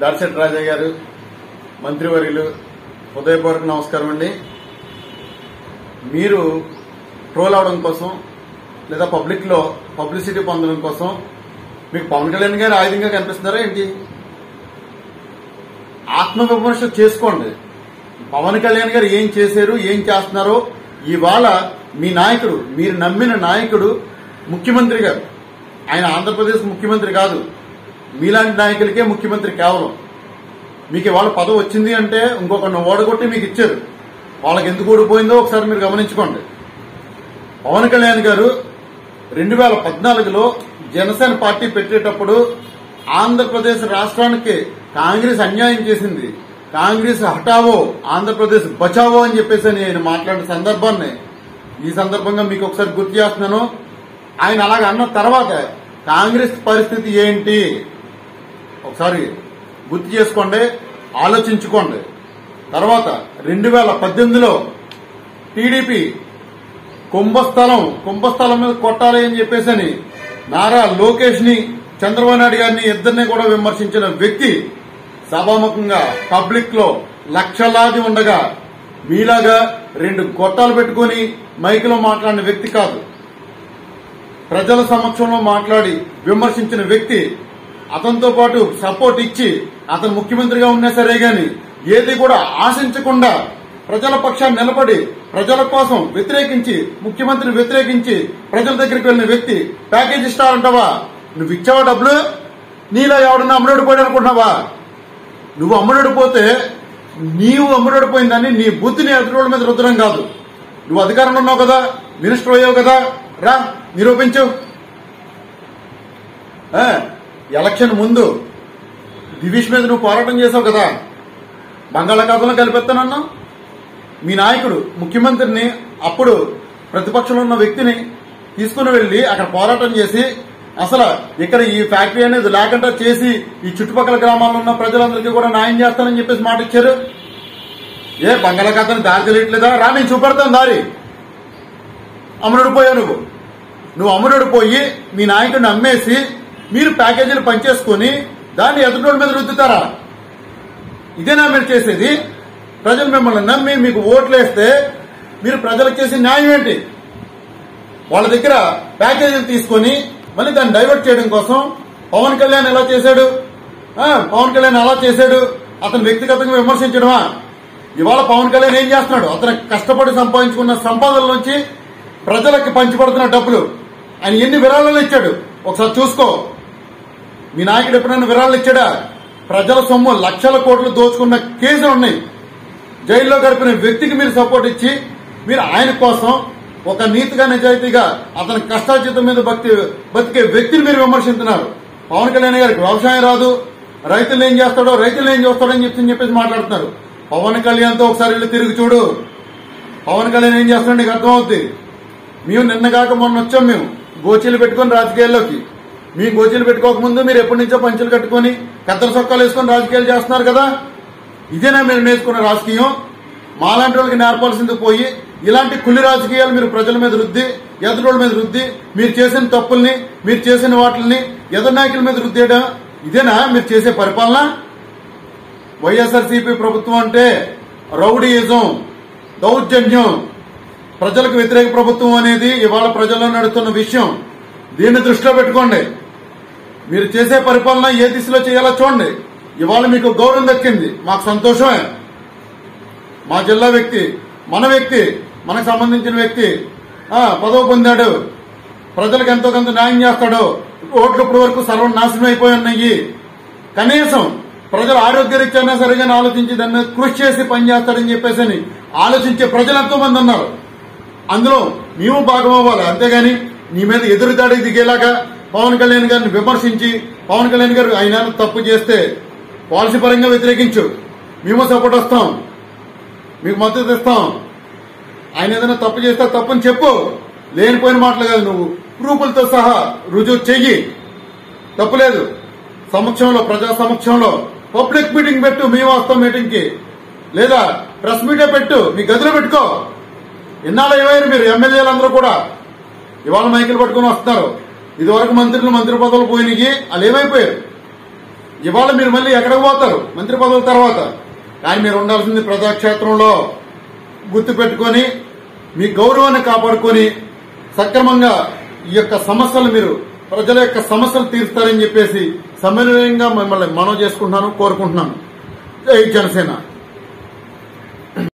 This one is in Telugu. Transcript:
దార్శెట్ రాజయ్య గారు మంత్రివర్యులు హృదయపూర్వక నమస్కారం అండి. మీరు ట్రోల్ అవడం కోసం లేదా పబ్లిక్లో పబ్లిసిటీ పొందడం కోసం మీకు పవన్ కళ్యాణ్ గారు ఆయుధంగా కనిపిస్తున్నారా ఏంటి? ఆత్మవిమర్శ చేసుకోండి. పవన్ కళ్యాణ్ గారు ఏం చేశారు ఏం చేస్తున్నారో ఇవాళ మీ నాయకుడు మీరు నమ్మిన నాయకుడు ముఖ్యమంత్రి గారు. ఆయన ఆంధ్రప్రదేశ్ ముఖ్యమంత్రి కాదు. మీలాంటి నాయకులకే ముఖ్యమంత్రి కేవలం. మీకు ఇవాళ పదవి వచ్చింది అంటే ఇంకొకరిని ఓడగొట్టి మీకు ఇచ్చారు. వాళ్ళకి ఎందుకు ఓడిపోయిందో ఒకసారి మీరు గమనించుకోండి. పవన్ కళ్యాణ్ గారు రెండు వేల పద్నాలుగులో జనసేన పార్టీ పెట్టేటప్పుడు ఆంధ్రప్రదేశ్ రాష్ట్రానికి కాంగ్రెస్ అన్యాయం చేసింది. కాంగ్రెస్ హఠావో ఆంధ్రప్రదేశ్ బచావో అని చెప్పేసి అని ఆయన మాట్లాడిన సందర్భాన్ని ఈ సందర్భంగా మీకు ఒకసారి గుర్తు చేస్తున్నాను. ఆయన అలాగ అన్న తర్వాత కాంగ్రెస్ పరిస్థితి ఏంటి? ఒకసారి గుర్తు చేసుకోండి ఆలోచించుకోండి. తర్వాత రెండు వేల పద్దెనిమిదిలో టీడీపీ కుంభస్థలం కుంభస్థలం మీద కొట్టాలి అని చెప్పేసి నారా లోకేష్ని చంద్రబాబు నాయుడు గారిని ఇద్దరిని కూడా విమర్శించిన వ్యక్తి సభాముఖంగా పబ్లిక్లో లక్షలాది ఉండగా మీలాగా రెండు గొట్టాలు పెట్టుకుని మైకులో మాట్లాడిన వ్యక్తి కాదు. ప్రజల సమక్షంలో మాట్లాడి విమర్శించిన వ్యక్తి అతనితో పాటు సపోర్ట్ ఇచ్చి అతను ముఖ్యమంత్రిగా ఉన్నా సరే గాని ఏది కూడా ఆశించకుండా ప్రజల పక్షాన్ని నిలబడి ప్రజల కోసం వ్యతిరేకించి ముఖ్యమంత్రిని వ్యతిరేకించి ప్రజల దగ్గరికి వెళ్ళిన వ్యక్తి ప్యాకేజ్ ఇస్తారంటావా నువ్వు ఇచ్చావా డబ్బులు? నీలో ఎవడన్నా అమ్ముడు అనుకుంటున్నావా? నువ్వు అమ్ముడు పోతే నీవు అమ్ముడుపోయిందని నీ బుద్ధిని ఎదురోళ్ళ మీద రుద్దడం కాదు. నువ్వు అధికారంలో ఉన్నావు కదా మినిస్టర్ అయ్యావు కదా రా నిరూపించు. ఎలక్షన్ ముందు దివిష్ మీద నువ్వు పోరాటం చేసావు కదా. బంగాళాఖాతంలో కలిపెత్తానన్నావు మీ నాయకుడు ముఖ్యమంత్రిని అప్పుడు ప్రతిపక్షంలో ఉన్న వ్యక్తిని తీసుకుని వెళ్ళి అక్కడ పోరాటం చేసి అసలు ఇక్కడ ఈ ఫ్యాక్టరీ అనేది లేకుండా చేసి ఈ చుట్టుపక్కల గ్రామాల్లో ఉన్న ప్రజలందరికీ కూడా న్యాయం చేస్తానని చెప్పేసి మాట ఇచ్చారు. ఏ బంగాళాఖాతాన్ని దారి తెలియట్లేదా? రా నేను చూపెడతాను దారి. అమరుడు పోయావు నువ్వు. నువ్వు అమరుడు పోయి మీ నాయకుడిని అమ్మేసి మీరు ప్యాకేజీలు పనిచేసుకుని దాన్ని ఎదుటోళ్ళ మీద రుద్దుతారా? ఇదేనా మీరు చేసేది? ప్రజలు మిమ్మల్ని నమ్మి మీకు ఓట్లేస్తే మీరు ప్రజలకు చేసే న్యాయం ఏంటి? వాళ్ళ దగ్గర ప్యాకేజీలు తీసుకొని మళ్ళీ దాన్ని డైవర్ట్ చేయడం కోసం పవన్ కళ్యాణ్ ఎలా చేశాడు? పవన్ కళ్యాణ్ అలా చేశాడు. అతను వ్యక్తిగతంగా విమర్శించడమా? ఇవాళ పవన్ కళ్యాణ్ ఏం చేస్తున్నాడు? అతను కష్టపడి సంపాదించుకున్న సంపాదన నుంచి ప్రజలకి పంచిపడుతున్న డబ్బులు. ఆయన ఎన్ని విరాళాలు ఇచ్చాడు? ఒకసారి చూసుకో. మీ నాయకుడు ఎప్పుడైనా విరాళాలు ఇచ్చాడా? ప్రజల సొమ్ము లక్షల కోట్లు దోచుకున్న కేసులు ఉన్నాయి. జైల్లో గడిపిన వ్యక్తికి మీరు సపోర్ట్ ఇచ్చి మీరు ఆయన కోసం ఒక నీతిగా నిజాయితీగా అతని కష్టార్జితం మీద భక్తి బతికే వ్యక్తిని మీరు విమర్శిస్తున్నారు పవన్ కళ్యాణ్ గారికి వ్యవసాయం రాదు. రైతులు ఏం చేస్తాడో రైతులు ఏం చేస్తాడో అని చెప్పి చెప్పేసి మాట్లాడుతున్నారు. పవన్ కళ్యాణ్తో ఒకసారి వెళ్ళి తిరిగి చూడు. పవన్ కళ్యాణ్ ఏం చేస్తాడో నీకు అర్థమవుద్ది. మేము నిన్న కాక మొన్న వచ్చాం మేము. గోచీలు పెట్టుకొని రాజకీయాల్లోకి. మీ గోచీలు పెట్టుకోకముందు మీరు ఎప్పటి నుంచో పంచులు కట్టుకొని కత్తర సొక్కాలు వేసుకొని రాజకీయాలు చేస్తున్నారు కదా? ఇదేనా మీరు నేర్చుకున్న రాజకీయం? మాలాంటి వాళ్ళకి నేర్పాల్సింది పోయి ఇలాంటి కులి రాజకీయాలు మీరు ప్రజల మీద రుద్ది ఎదురోళ్ళ మీద రుద్ది మీరు చేసిన తప్పుల్ని మీరు చేసిన వాటిని ఎదురు నాయకుల మీద రుద్దేయడం ఇదేనా మీరు చేసే పరిపాలన? వైఎస్ఆర్సీపీ ప్రభుత్వం అంటే రౌడీయిజం దౌర్జన్యం. ప్రజలకు వ్యతిరేక ప్రభుత్వం అనేది ఇవాళ ప్రజల్లో నడుస్తున్న విషయం. దీన్ని దృష్టిలో పెట్టుకోండి. మీరు చేసే పరిపాలన ఏ దిశలో చేయాలో చూడండి. ఇవాళ మీకు గౌరవం దక్కింది. మాకు సంతోషమే. మా జిల్లా వ్యక్తి మన వ్యక్తి మనకు సంబంధించిన వ్యక్తి పదవి పొందాడు. ప్రజలకు ఎంతో కొంత న్యాయం చేస్తాడు. ఓట్లు ఇప్పటి వరకు సర్వనాశనం అయిపోయి ఉన్నాయి. కనీసం ప్రజల ఆరోగ్యరీత్యానా సరిగా ఆలోచించి దాన్ని కృషి చేసి పనిచేస్తాడని చెప్పేసి అని ఆలోచించే ప్రజలు ఎంతో మంది ఉన్నారు. అందులో మేము భాగం అవ్వాలి. అంతేగాని నీ మీద ఎదురుదాడికి దిగేలాగా పవన్ కళ్యాణ్ గారిని విమర్శించి పవన్ కళ్యాణ్ గారు ఆయన తప్పు చేస్తే పాలసీ పరంగా వ్యతిరేకించు. మేము సపోర్ట్ వస్తాం. మీకు మద్దతు ఇస్తాం. ఆయన ఏదైనా తప్పు చేస్తే తప్పని చెప్పు. లేనిపోయిన మాటలు కాదు నువ్వు. ప్రూఫులతో సహా రుజువు చెయ్యి. తప్పులేదు సమక్షంలో ప్రజా సమక్షంలో పబ్లిక్ మీటింగ్ పెట్టు మేము వస్తాం మీటింగ్కి లేదా ప్రెస్ మీటే పెట్టు. మీ గదిలో పెట్టుకో. ఇన్నాళ్ళు ఏమైనా మీరు ఎమ్మెల్యేలందరూ కూడా? ఇవాళ మైకులు పట్టుకుని వస్తున్నారు. ఇదివరకు మంత్రులు మంత్రి పదవులు పోయినాయి వాళ్ళు ఏమైపోయారు? ఇవాళ మీరు మళ్ళీ ఎక్కడికి పోతారు? మంత్రి పదవుల తర్వాత. కానీ మీరు ఉండాల్సింది ప్రజాక్షేత్రంలో గుర్తు పెట్టుకొని మీ గౌరవాన్ని కాపాడుకొని సక్రమంగా ఈ యొక్క సమస్యలు మీరు ప్రజల యొక్క సమస్యలు తీరుస్తారని చెప్పేసి సమన్వయంగా మిమ్మల్ని మనం చేసుకుంటున్నాను కోరుకుంటున్నాను. జై జనసేన.